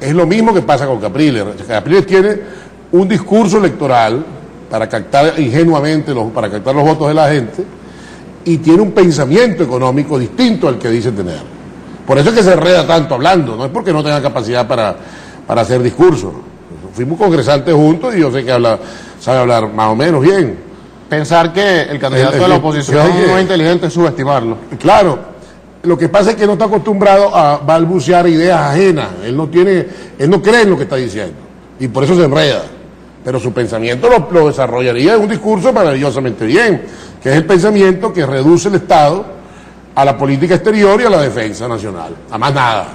Es lo mismo que pasa con Capriles. Capriles tiene un discurso electoral para captar ingenuamente, los, para captar los votos de la gente, y tiene un pensamiento económico distinto al que dice tener. Por eso es que se enreda tanto hablando, no es porque no tenga capacidad para, para hacer discursos. Fuimos congresantes juntos y yo sé que habla, sabe hablar más o menos bien. Pensar que el candidato de la oposición no es inteligente es subestimarlo. Claro, lo que pasa es que no está acostumbrado a balbucear ideas ajenas. Él no tiene, él no cree en lo que está diciendo. Y por eso se enreda. Pero su pensamiento lo, lo desarrollaría en un discurso maravillosamente bien, que es el pensamiento que reduce el Estado a la política exterior y a la defensa nacional. A más nada.